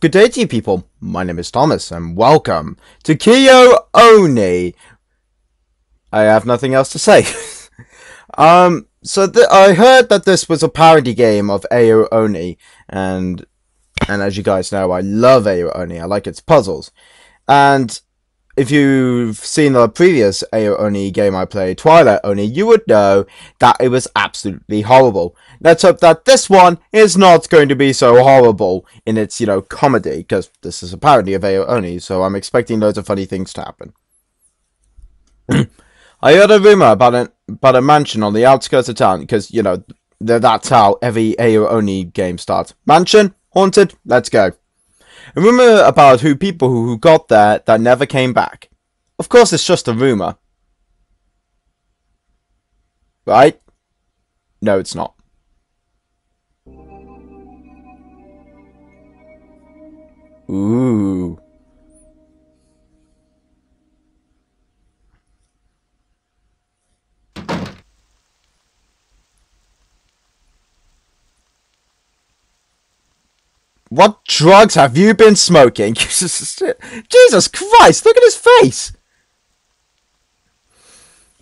Good day to you people, my name is Thomas and welcome to Kyo Oni. I have nothing else to say. um, so I heard that this was a parody game of Ao Oni and and as you guys know I love Ao Oni, I like its puzzles. And if you've seen the previous AO Oni game I played, Twilight Oni, you would know that it was absolutely horrible. Let's hope that this one is not going to be so horrible in its, you know, comedy, because this is apparently a parody of AO Oni, so I'm expecting loads of funny things to happen. I heard a rumor about, an, about a mansion on the outskirts of town, because, you know, that's how every AO Oni game starts. Mansion? Haunted? Let's go. A rumor about who people who got there that never came back. Of course, it's just a rumor. Right? No, it's not. Ooh. What drugs have you been smoking? Jesus Christ, look at his face!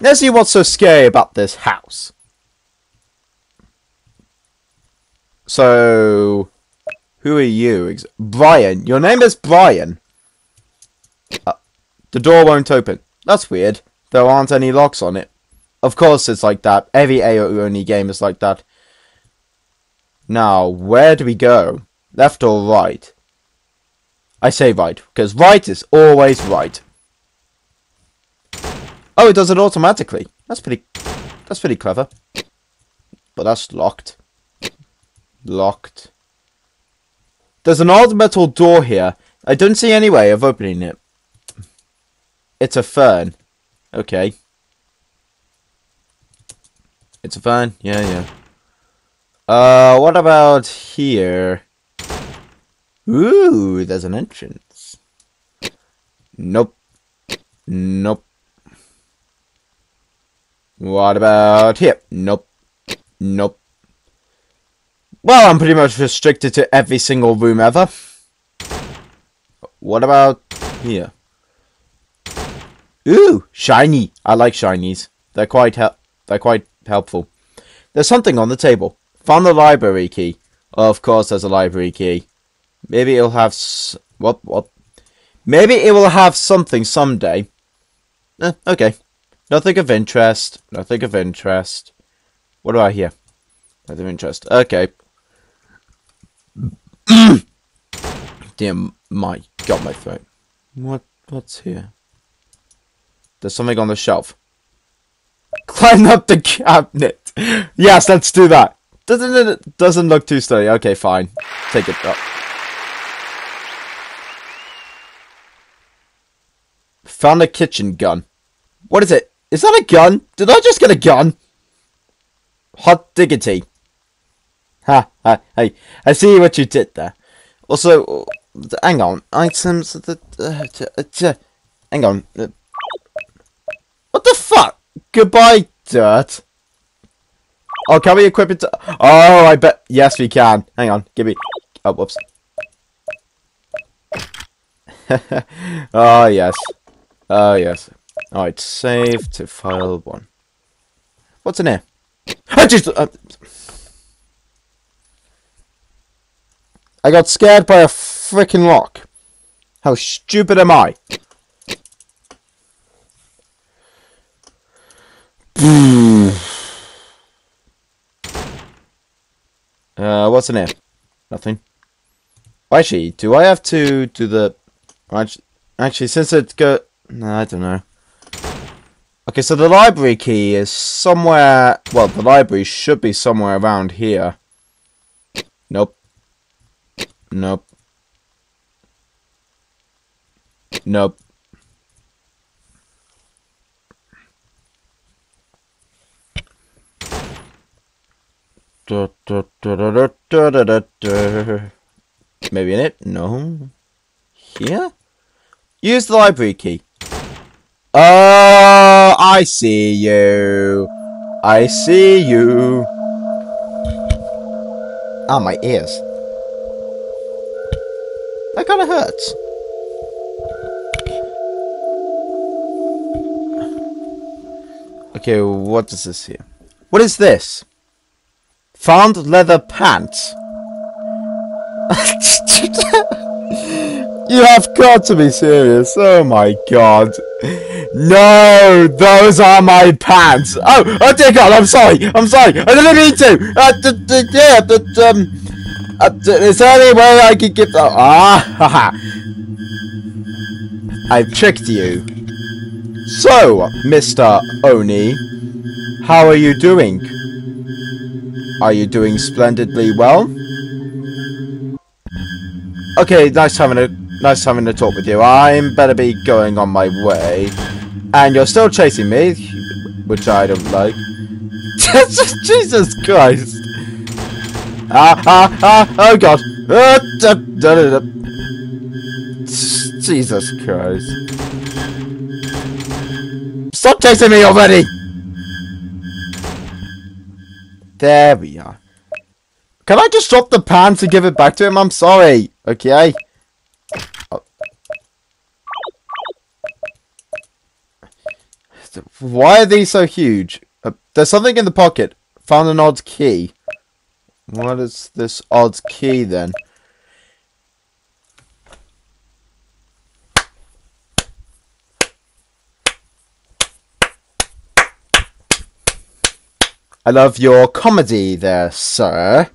Let's see what's so scary about this house. So, who are you? Brian. Your name is Brian. Uh, the door won't open. That's weird. There aren't any locks on it. Of course it's like that. Every AO Oni game is like that. Now, where do we go? Left or right? I say right, because right is always right. Oh, it does it automatically. That's pretty, that's pretty clever. But that's locked. Locked. There's an old metal door here. I don't see any way of opening it. It's a fern. Okay. It's a fern? Yeah, yeah. Uh, what about here? Ooh, there's an entrance. Nope. Nope. What about here? Nope. Nope. Well, I'm pretty much restricted to every single room ever. What about here? Ooh, shiny. I like shinies. They're quite they're quite helpful. There's something on the table. Found the library key. Of course, there's a library key. Maybe it'll have what what? Maybe it will have something someday. Eh, okay. Nothing of interest. Nothing of interest. What do I hear? Nothing of interest. Okay. Damn, my got my throat. What what's here? There's something on the shelf. Climb up the cabinet. yes, let's do that. Doesn't it doesn't look too sturdy. Okay, fine. Take it up. Found a kitchen gun. What is it? Is that a gun? Did I just get a gun? Hot diggity. Ha, ha, hey, I see what you did there. Also, hang on, items, uh, uh, hang on. What the fuck? Goodbye, dirt. Oh, can we equip it to, oh, I bet, yes we can. Hang on, give me, oh, whoops. oh, yes. Oh, yes. Alright, save to file one. What's in here? I just... Uh, I got scared by a freaking lock. How stupid am I? uh, what's in here? Nothing. Actually, do I have to do the... Actually, since it's got... No, I don't know. Okay, so the library key is somewhere... Well, the library should be somewhere around here. Nope. Nope. Nope. Maybe in it? No. Here? Use the library key. Oh, I see you. I see you. Ah, my ears. That kind of hurts. Okay, what is this here? What is this? Found leather pants. you have got to be serious. Oh my god. No, those are my pants. Oh, oh dear god, I'm sorry. I'm sorry. I didn't mean to. Uh, d- d- yeah, but, um, uh, is there any way I could get the... Ah, haha. I've tricked you. So, Mr. Oni, how are you doing? Are you doing splendidly well? Okay, nice having a nice having a talk with you. I'm better be going on my way. And you're still chasing me, which I don't like. Jesus Christ! Ah, ah, ah, oh god! Ah, da, da, da. Jesus Christ. Stop chasing me already! There we are. Can I just drop the pan to give it back to him? I'm sorry. Okay. Why are these so huge? Uh, there's something in the pocket. Found an odd key. What is this odd key then? I love your comedy there, sir.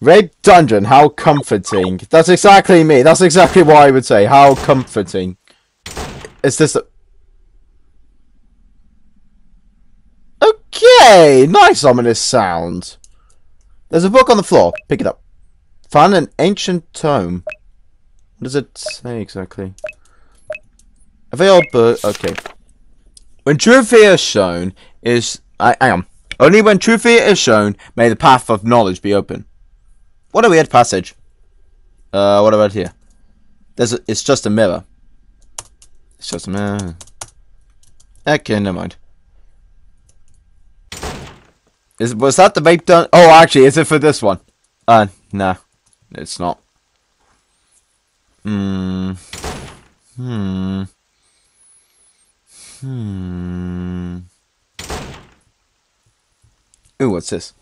Rape Dungeon, how comforting. That's exactly me. That's exactly what I would say. How comforting. Is this a... Okay, nice ominous sound. There's a book on the floor. Pick it up. Found an ancient tome. What does it say exactly? A very book. Okay. When true fear is shown, is... I, hang on. Only when true fear is shown may the path of knowledge be open. What a weird passage. Uh, what about here? There's a, it's just a mirror. It's just a mirror. Okay, never mind. Is was that the vape done? Oh, actually, is it for this one? Uh, nah, it's not. Hmm. Hmm. Hmm. Ooh, what's this?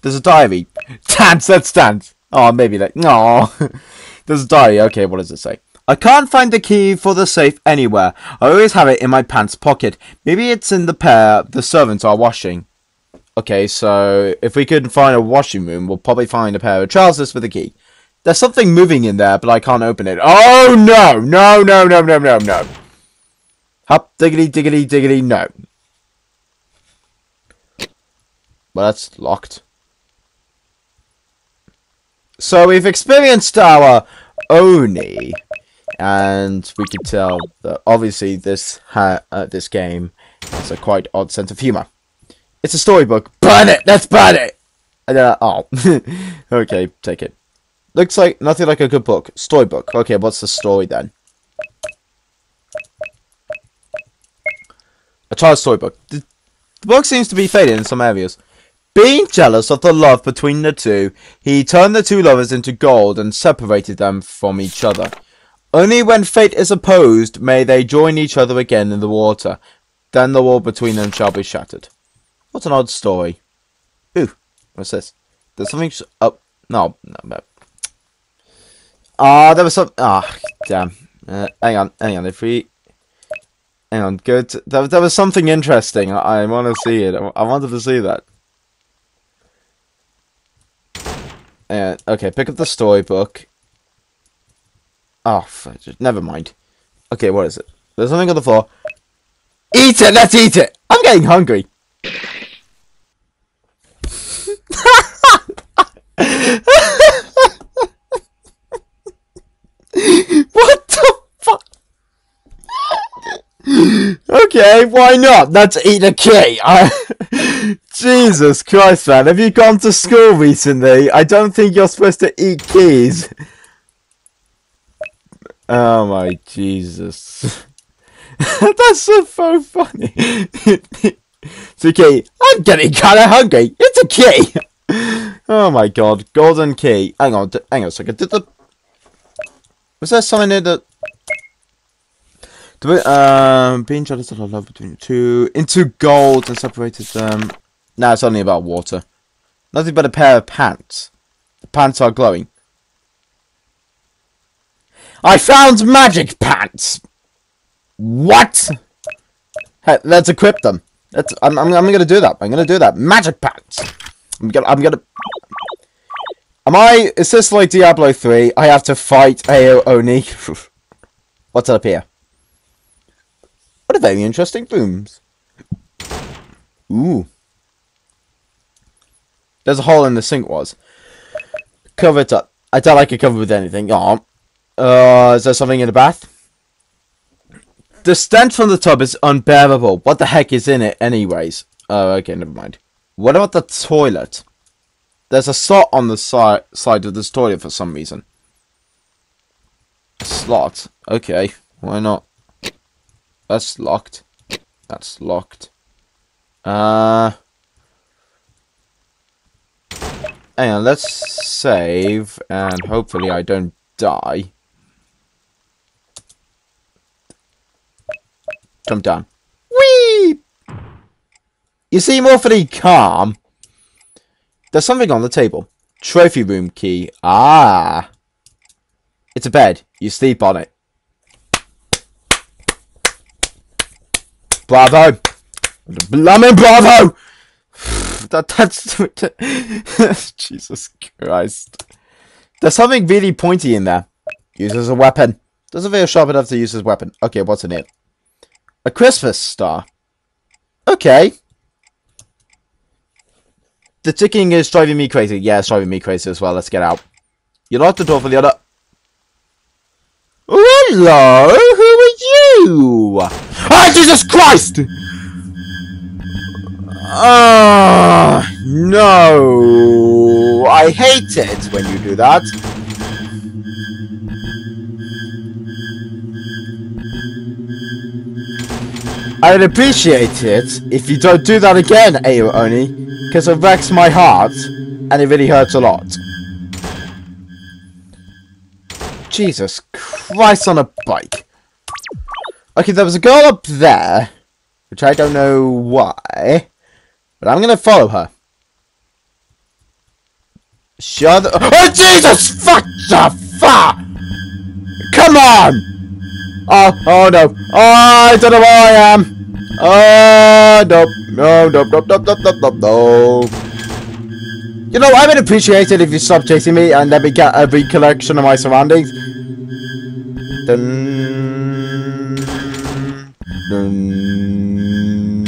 There's a diary. Dance, that's dance. Oh, maybe like, no. There's a diary. Okay, what does it say? I can't find the key for the safe anywhere. I always have it in my pants pocket. Maybe it's in the pair the servants are washing. Okay, so if we could find a washing room, we'll probably find a pair of trousers with a key. There's something moving in there, but I can't open it. Oh, no! No, no, no, no, no, no. Hop, diggity, diggity, diggity, no. Well, that's locked. So we've experienced Ao Oni, and we could tell that obviously this uh, this game has a quite odd sense of humor. It's a storybook. Burn it! Let's burn it! Uh, oh. okay, take it. Looks like nothing like a good book. Storybook. Okay, what's the story then? A child's storybook. The, the book seems to be fading in some areas. Being jealous of the love between the two, he turned the two lovers into gold and separated them from each other. Only when fate is opposed may they join each other again in the water. Then the wall between them shall be shattered. What an odd story. Ooh, what's this? There's something. Oh, no, no, no. Ah, there was some. Ah, damn. Uh, hang on, hang on. If we. Hang on, good. There, there was something interesting. I, I want to see it. I, I wanted to see that. Uh, okay, pick up the storybook. Oh, never mind. Okay, what is it? There's something on the floor. Eat it! Let's eat it! I'm getting hungry. what the fuck? okay, why not? Let's eat a key. Jesus Christ, man. Have you gone to school recently? I don't think you're supposed to eat keys. Oh my Jesus. That's so, so funny. It's a key. I'm getting kind of hungry. It's a key. Oh my god. Golden key. Hang on. Hang on a second. Did the... Was there something in the... The, um, being jealous of the love between the two into gold and separated them. Now it's only about water. Nothing but a pair of pants. The pants are glowing. I found magic pants. What? Hey, let's equip them. Let's. I'm. I'm, I'm gonna do that. I'm gonna do that. Magic pants. I'm gonna. I'm gonna. Am I? Is this like Diablo 3? I have to fight Ao Oni. What's up here? What a very interesting rooms. Ooh. There's a hole in the sink was. Cover it up. I don't like it covered with anything. Oh. Uh, is there something in the bath? The stench from the tub is unbearable. What the heck is in it anyways? Oh, okay, never mind. What about the toilet? There's a slot on the si side of this toilet for some reason. Slot? Okay, why not? That's locked. That's locked. Uh... Hang on, let's save, and hopefully I don't die. Jump down. Whee! You seem awfully calm. There's something on the table. Trophy room key. Ah. It's a bed. You sleep on it. Bravo. Blumming bravo. that, that's... Jesus Christ. There's something really pointy in there. Use as a weapon. Doesn't feel sharp enough to use as a weapon. Okay, what's in it? A Christmas star. Okay. The ticking is driving me crazy. Yeah, it's driving me crazy as well. Let's get out. You locked the door for the other... Hello? Who are you? Ah, Jesus Christ! Ah, uh, no. I hate it when you do that. I would appreciate it if you don't do that again, Ao Oni, because it wrecks my heart, and it really hurts a lot. Jesus Christ on a bike. Okay, there was a girl up there, which I don't know why, but I'm going to follow her. Shut the- Oh, Jesus! Fuck the fuck! Come on! Oh, oh no. Oh, I don't know where I am. Oh. No, nope, nope, nope, nope, nope, nope, no. You know, I would appreciate it if you stop chasing me and let me get a recollection of my surroundings. Dun, dun, dun,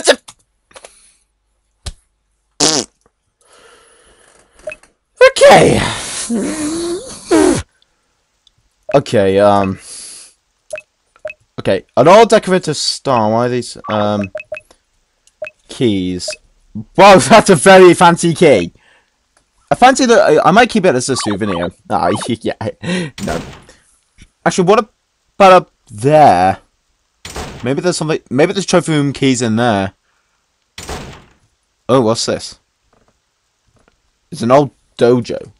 dun, Okay. Okay, um... Okay, an old decorative star. Why are these, um... Keys? Wow, that's a very fancy key. I fancy that I, I might keep it as a souvenir. Ah, yeah, no. Actually, what about up there? Maybe there's something. Maybe there's trophy room keys in there. Oh, what's this? It's an old dojo.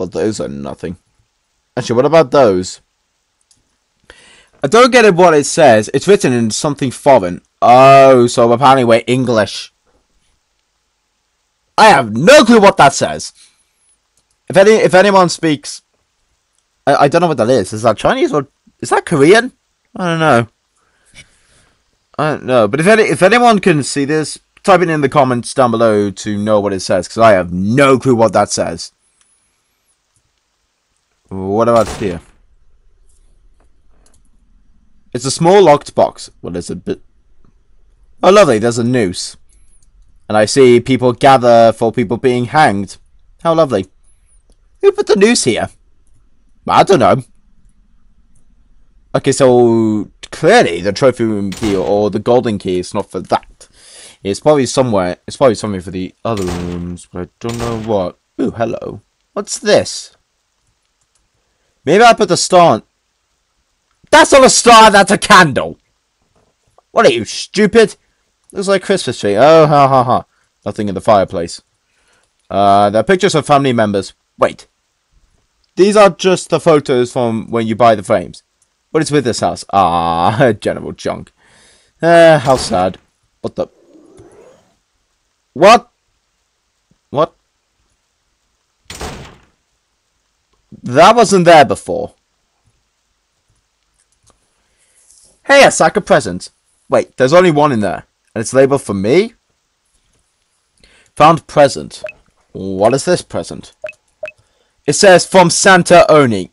But those are nothing. Actually, what about those? I don't get it what it says. It's written in something foreign. Oh, so apparently we're English. I have no clue what that says. If any, if anyone speaks, I, I don't know what that is. Is that Chinese or is that Korean? I don't know. I don't know. But if any, if anyone can see this, type it in the comments down below to know what it says, because I have no clue what that says. What about here? It's a small locked box. Well, there's a bit... Oh, lovely. There's a noose. And I see people gather for people being hanged. How lovely. Who put the noose here? I don't know. Okay, so clearly the trophy room key or the golden key is not for that. It's probably somewhere. It's probably something for the other rooms, but I don't know what. Ooh, hello. What's this? Maybe I put the star. That's not a star, that's a candle. What are you, stupid? Looks like Christmas tree. Oh, ha ha ha. Nothing in the fireplace. Uh, there are pictures of family members. Wait. These are just the photos from when you buy the frames. What is with this house? Ah, general junk. Eh, how sad. What the... What? What? That wasn't there before. Hey, a sack of presents. Wait, there's only one in there. And it's labeled for me? Found present. What is this present? It says from Santa Oni.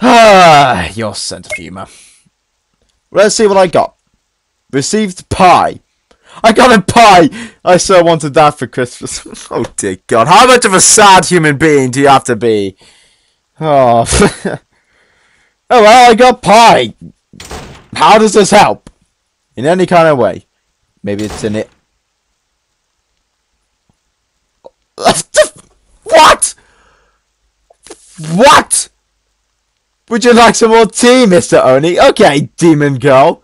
Ah, your sense of humour. Let's see what I got. Received pie. I got a pie! I so wanted that for Christmas. oh dear God, how much of a sad human being do you have to be? Oh, oh well, I got pie. How does this help? In any kind of way. Maybe it's in it. what? What? Would you like some more tea, Mr. Oni? Okay, demon girl.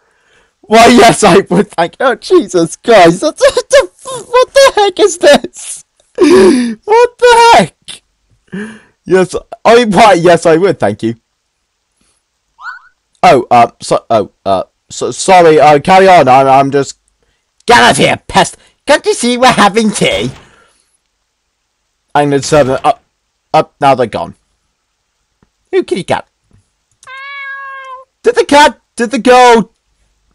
Why, yes, I would thank. Oh, Jesus Christ! What the, what the heck is this? What the heck? Yes, I. Why, yes, I would. Thank you. Oh, uh, so, oh, uh, so, sorry. Uh, carry on. I'm, I'm just. Get out of here, pest! Can't you see we're having tea? I'm gonna serve up. Up. Now they're gone. Who kitty cat? Did the cat? Did the girl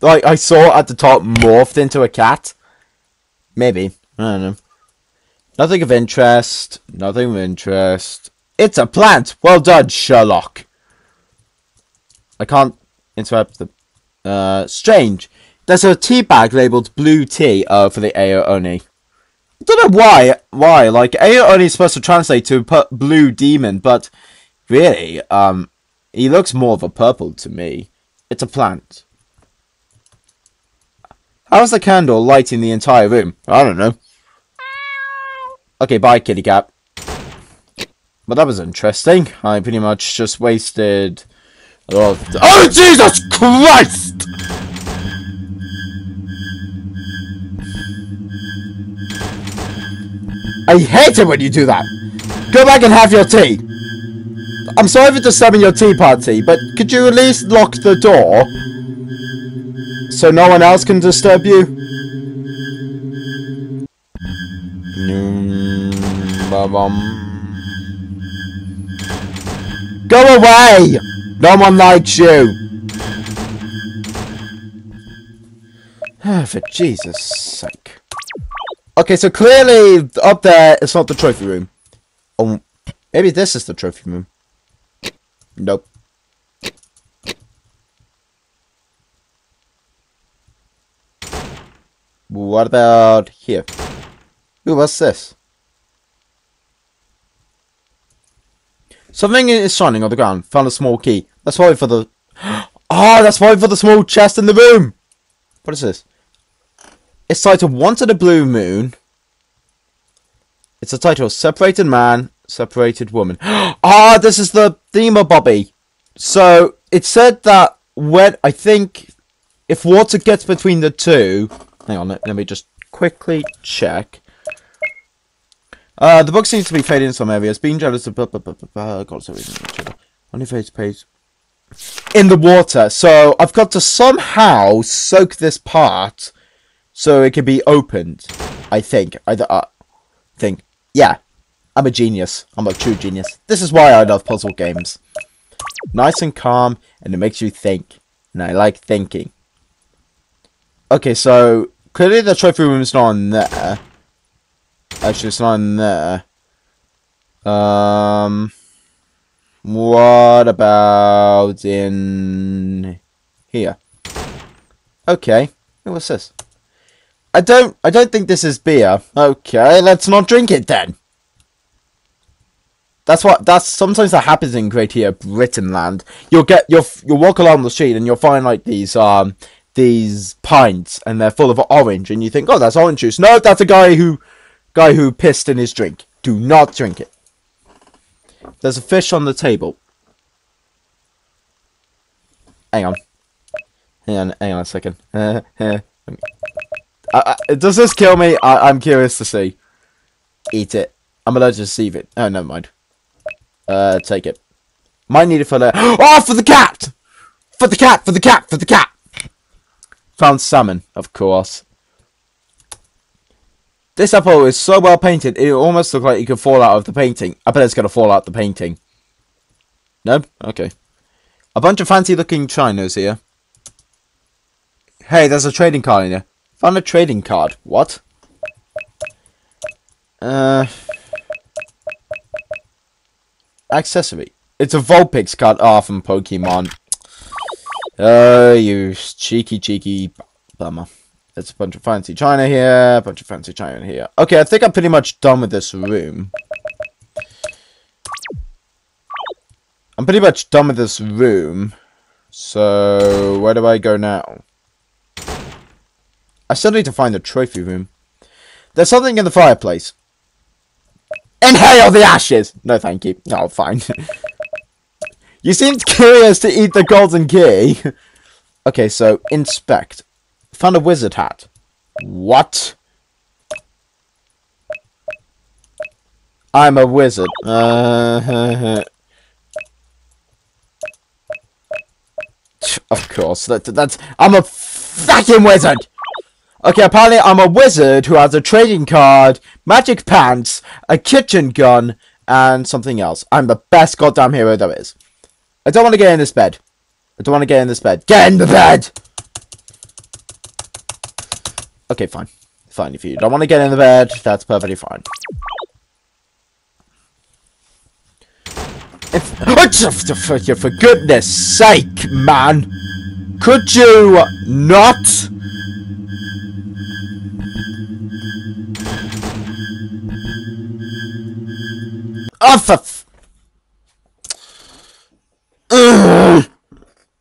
like I saw at the top morphed into a cat? Maybe. I don't know. Nothing of interest. Nothing of interest. It's a plant. Well done, Sherlock. I can't interrupt the. Uh, strange. There's a tea bag labeled blue tea. Uh, for the Ao Oni. I don't know why. Why? Like Ao Oni is supposed to translate to blue demon, but really, um, he looks more of a purple to me. It's a plant. How's the candle lighting the entire room? I don't know. Okay, bye, kitty cat. But that was interesting. I pretty much just wasted a lot of... Oh, Jesus Christ! I hate it when you do that! Go back and have your tea! I'm sorry for disturbing your tea party, but could you at least lock the door? So no one else can disturb you? Go away! No one likes you! Ah, for Jesus' sake. Okay, so clearly up there, it's not the trophy room. Oh, maybe this is the trophy room. Nope. What about here? Ooh, what's this? Something is shining on the ground. Found a small key. That's probably for the... Oh, that's probably for the small chest in the room! What is this? It's titled Once at a Blue Moon. It's a title Separated Man, Separated Woman. Ah, oh, this is the theme of Bobby. So, it said that when... I think... If water gets between the two, Hang on, let, let me just quickly check. Uh, the book seems to be fading in some areas. Being jealous of... Blah, blah, blah, blah, God, sorry. Only fades page. In the water. So, I've got to somehow soak this part so it can be opened. I think. I uh, think. Yeah. I'm a genius. I'm a true genius. This is why I love puzzle games. Nice and calm, and it makes you think. And I like thinking. Okay, so Clearly the trophy room is not in there. Actually, it's not in there. Um, what about in here? Okay, what's this? I don't, I don't think this is beer. Okay, let's not drink it then. That's what. That's sometimes that happens in Great here, Britain land. You'll get, you'll, you'll walk along the street and you'll find like these um these pints and they're full of orange and you think, oh, that's orange juice. No, that's a guy who guy who pissed in his drink. Do not drink it. There's a fish on the table. Hang on. hang on, hang on a second. Uh, uh, uh, does this kill me? I, I'm curious to see. Eat it. I'm allergic to receive it. Oh, never mind. Uh, take it. Might need it for the. Oh, for the cat! For the cat! For the cat! For the cat! Found salmon, of course. This apple is so well painted, it almost looks like it could fall out of the painting. I bet it's going to fall out the painting. No? Okay. A bunch of fancy looking chinos here. Hey, there's a trading card in here. Found a trading card. What? Uh... Accessory. It's a Vulpix card. Ah, oh, from Pokemon. Oh, you cheeky, cheeky bummer. There's a bunch of fancy china here, a bunch of fancy china here. Okay, I think I'm pretty much done with this room. I'm pretty much done with this room. So, where do I go now? I still need to find the trophy room. There's something in the fireplace. Inhale the ashes! No, thank you. No, fine. you seemed curious to eat the golden key. okay, so, inspect. Found a wizard hat. What? I'm a wizard. Uh, Of course, that, that's... I'm a fucking wizard! Okay, apparently I'm a wizard who has a trading card, magic pants, a kitchen gun, and something else. I'm the best goddamn hero there is. I don't want to get in this bed. I don't want to get in this bed. Get in the bed! Okay, fine. Fine, if you don't want to get in the bed, that's perfectly fine. If, oh, for goodness sake, man! Could you not? Oh, for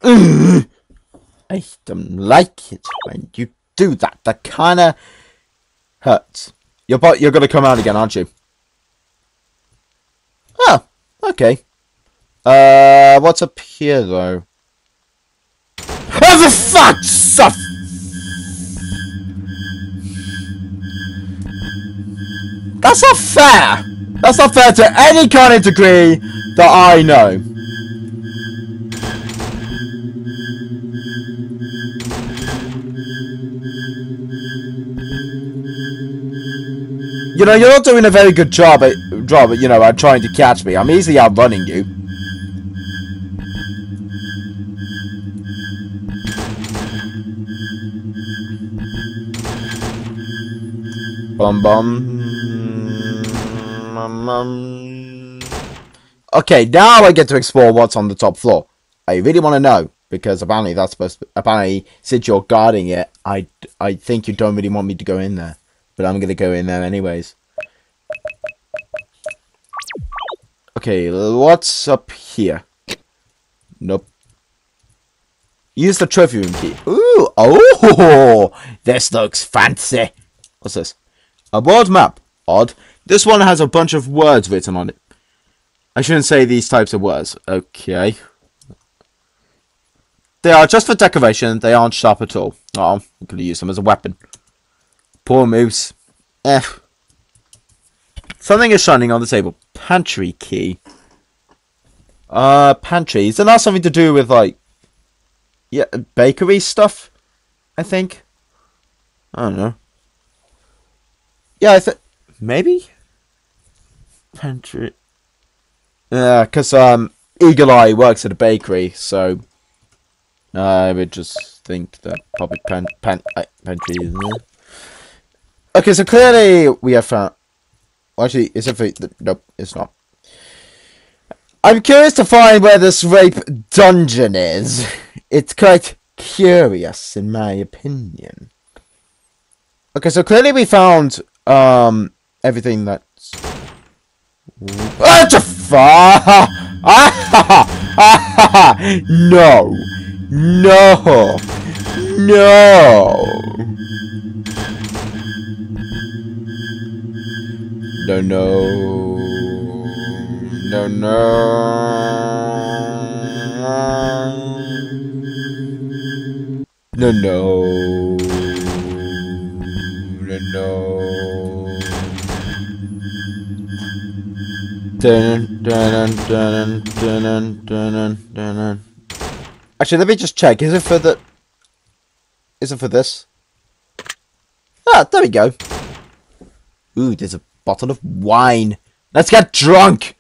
I don't like it when you do that. That kind of hurts. You're, you're going to come out again, aren't you? Oh, okay. Uh, what's up here, though? Oh, for fuck's sake! That's not fair! That's not fair to any kind of degree that I know. You know, you're not doing a very good job at, job you know, at trying to catch me. I'm easily outrunning you. Bum bum. Um, um. Okay, now I get to explore what's on the top floor. I really want to know because apparently that's supposed. To, apparently, since you're guarding it, I I think you don't really want me to go in there, but I'm gonna go in there anyways. Okay, what's up here? Nope. Use the trophy room key. Ooh, oh, this looks fancy. What's this? A world map. Odd. This one has a bunch of words written on it. I shouldn't say these types of words. Okay. They are just for decoration. They aren't sharp at all. Oh, I'm going to use them as a weapon. Poor moose. F. Something is shining on the table. Pantry key. Uh, pantry. Is that something to do with, like, yeah, bakery stuff? I think. I don't know. Yeah, I think maybe pantry. Yeah, because um, Eagle Eye works at a bakery, so I would just think that probably pan, pan, uh, pantry is there. Okay, so clearly we have found. Well, actually, is it. Nope, it's not. I'm curious to find where this rape dungeon is. It's quite curious, in my opinion. Okay, so clearly we found um, everything that's... No! No! No! No, no. No, no. No, no. No, no. Dun, dun, dun, dun, dun, dun, dun. Actually, let me just check. Is it for the... Is it for this? Ah, there we go. Ooh, there's a bottle of wine. Let's get drunk!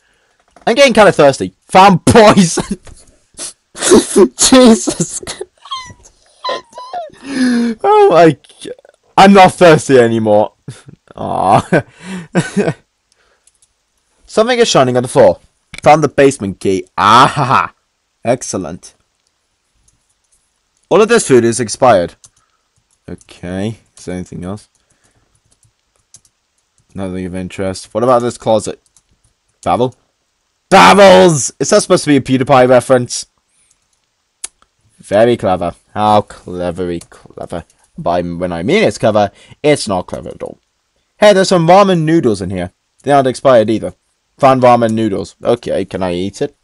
I'm getting kind of thirsty. Found poison! Jesus Oh my... I'm not thirsty anymore. Aww. Something is shining on the floor. Found the basement key. Ah ha ha. Excellent. All of this food is expired. Okay. Is there anything else? Nothing of interest. What about this closet? Babble? Babbles! Is that supposed to be a PewDiePie reference? Very clever. How cleverly clever. By when I mean it's clever, it's not clever at all. Hey, there's some ramen noodles in here. They aren't expired either. Found ramen noodles. Okay, can I eat it?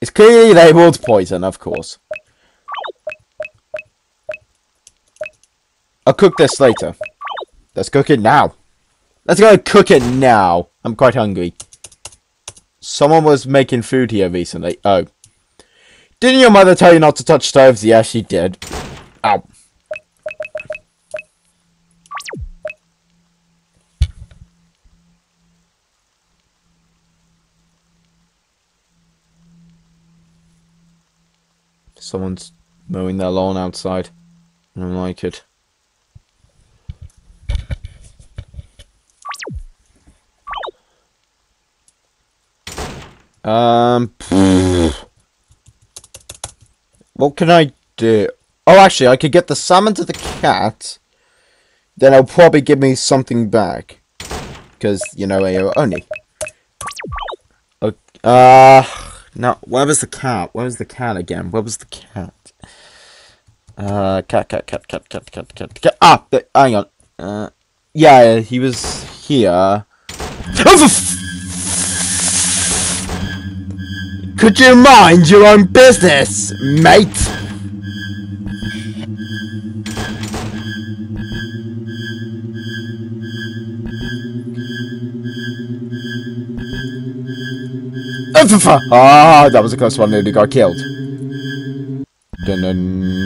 It's clearly labelled poison, of course. I'll cook this later. Let's cook it now. Let's go cook it now. I'm quite hungry. Someone was making food here recently. Oh. Didn't your mother tell you not to touch stoves? Yeah, she did. Ow. Someone's mowing their lawn outside. I don't like it. Um, what can I do? Oh, actually, I could get the salmon to the cat. Then it'll probably give me something back. Because, you know, I only. Okay, uh, now, where was the cat? Where was the cat again? Where was the cat? Uh, cat, cat, cat, cat, cat, cat, cat, cat. Ah, hang on. Uh, yeah, he was here. Oh, Could you mind your own business, mate? Ah, that was a close one. Nearly got killed. Dun -dun.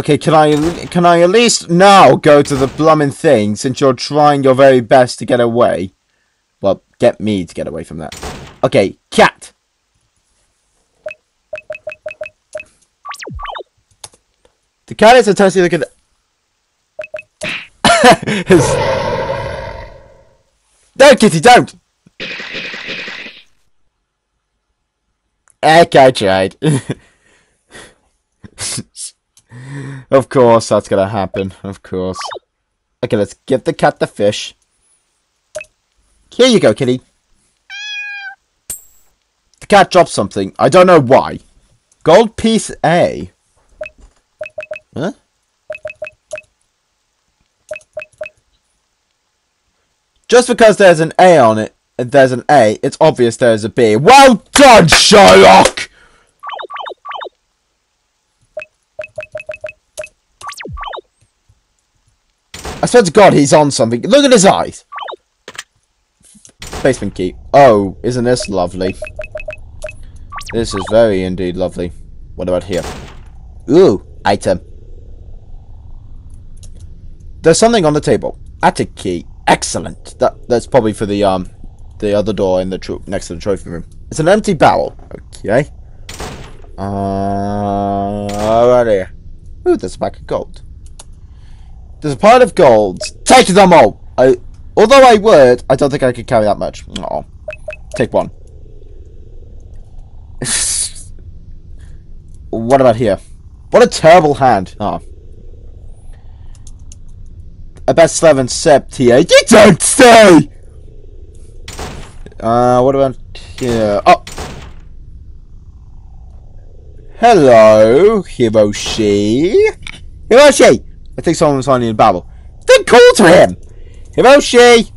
Okay, can I can I at least now go to the blooming thing since you're trying your very best to get away? Well, get me to get away from that. Okay, cat. The cat is a testy look at. No, Kitty, don't! Okay, I tried. Of course, that's gonna happen. Of course. Okay, let's give the cat the fish. Here you go, kitty. The cat dropped something. I don't know why. Gold piece A. Huh? Just because there's an A on it, and there's an A, it's obvious there's a B. Well done, Sherlock! I swear to God, he's on something. Look at his eyes. Basement key. Oh, isn't this lovely? This is very indeed lovely. What about here? Ooh, item. There's something on the table. Attic key. Excellent. That that's probably for the um the other door in the next to the trophy room. It's an empty barrel. Okay. Uh, alrighty. Ooh, there's a pack of gold. There's a pile of gold. Take them all! I, although I would, I don't think I could carry that much. Oh, Take one. what about here? What a terrible hand. Oh. I bet Slevin Sept here. You don't say! Uh, what about here? Oh! Hello, Hiroshi. Hiroshi! I think someone's finding a babble. Then call to him! Hiroshi!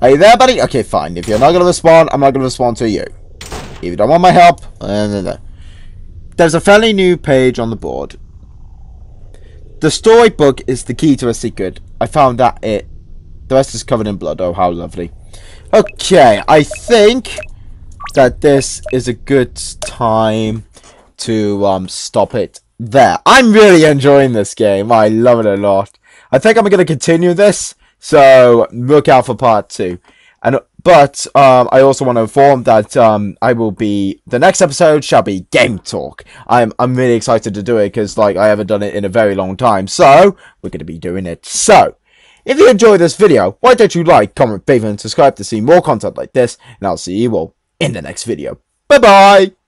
Are you there, buddy? Okay, fine. If you're not gonna respond, I'm not gonna respond to you. If you don't want my help, uh, there's a fairly new page on the board. The storybook is the key to a secret. I found that it. The rest is covered in blood. Oh, how lovely. Okay, I think that this is a good time to um stop it there. I'm really enjoying this game. I love it a lot. I think I'm going to continue this, so look out for part two. And but um, I also want to inform that um, I will be the next episode shall be game talk. I'm I'm really excited to do it because like I haven't done it in a very long time, so we're going to be doing it. So if you enjoyed this video, why don't you like, comment, favorite, and subscribe to see more content like this, and I'll see you all in the next video. Bye bye.